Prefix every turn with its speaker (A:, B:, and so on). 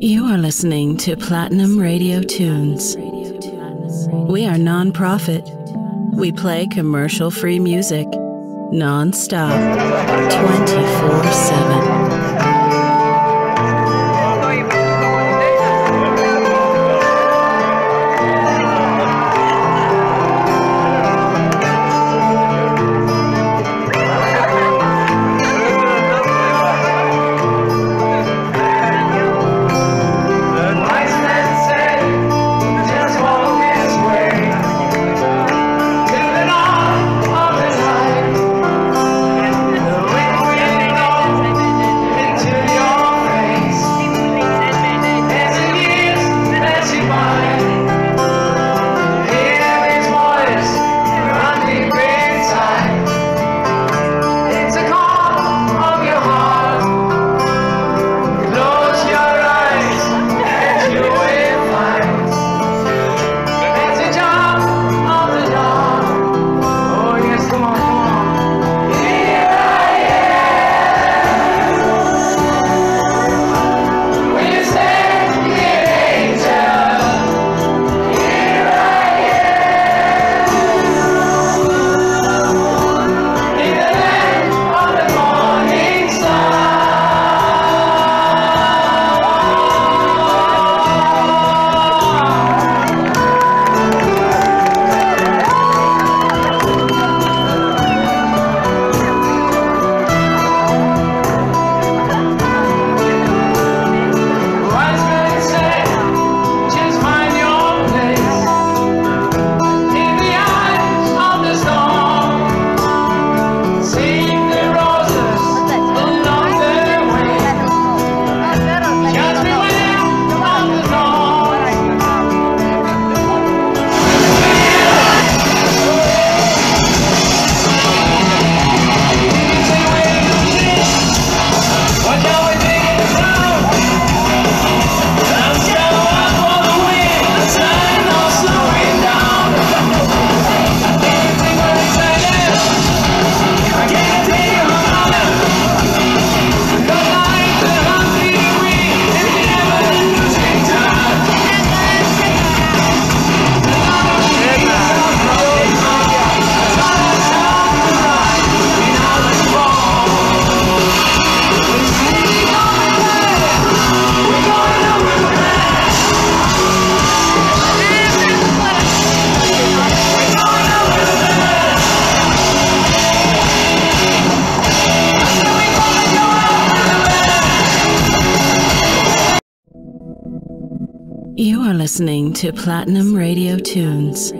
A: You are listening to Platinum Radio Tunes. We are non-profit. We play commercial-free music non-stop 24/7. You are listening to Platinum Radio Tunes.